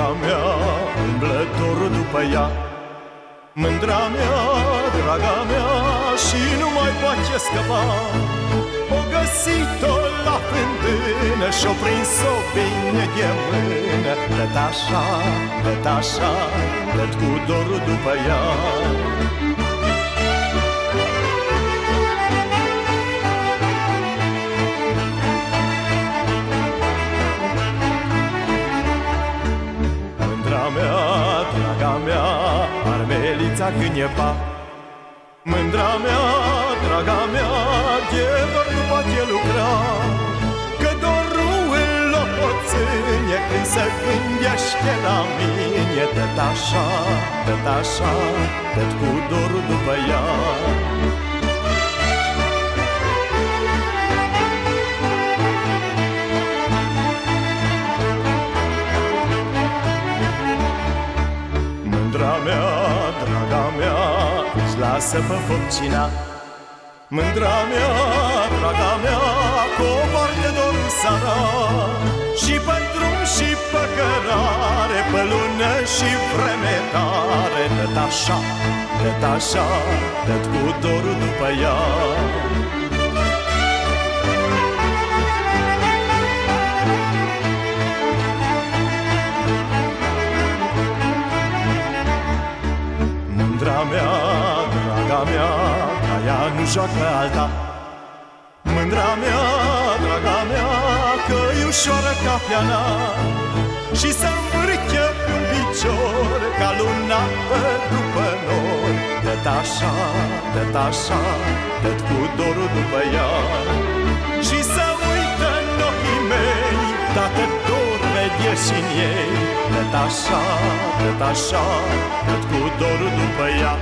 mândria mea, umblător după ea. Mândra mea, draga mea, și nu mai poate scăpa. O găsit-o la fântână și-o prins-o bine de mână. Plăt așa, plăt așa, plăt cu dorul după ea. Armelița cânepa Mândra mea, draga mea De doar nu poate lucra. Că dorul îl lopoțâne Când se gândește la mine. Tot așa, tot așa Tot cu dorul după ea lasă pe foc cina Mândra mea, draga mea, cu o parte dor sara Și pe drum și pe cărare, pe lună și vreme tare Tot așa, tot așa, tot cu dorul după ea. Mândra mea, draga mea, ca ea nu joacă alta. Mândra mea, draga mea, că e ușoară ca piana Și se învârche un picior ca luna pe după nori. Tot așa, tot așa, tot cu dorul după ea. Și să uită în ochii mei, dacă dor vede și în ei. Tot așa, tot așa, tot cu dorul după ea